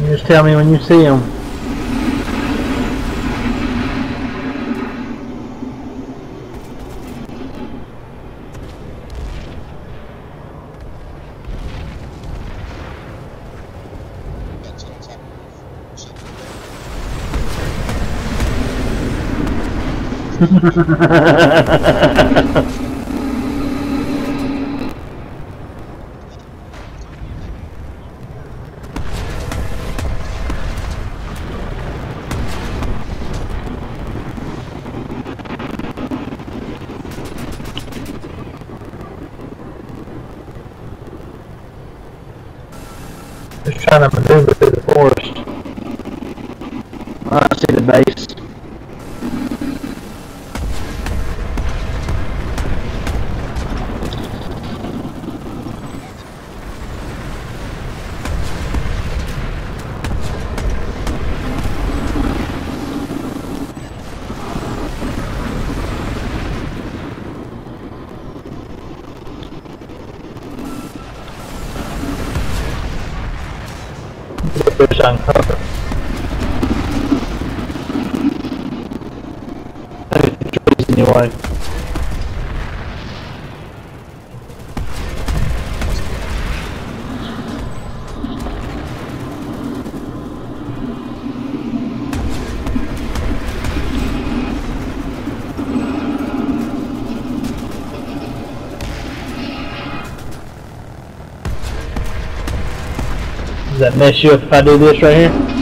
Just tell me when you see them. Just trying to maneuver through the forest. I see the base. On cover. Hey, trees anyway. Does that mess you up if I do this right here?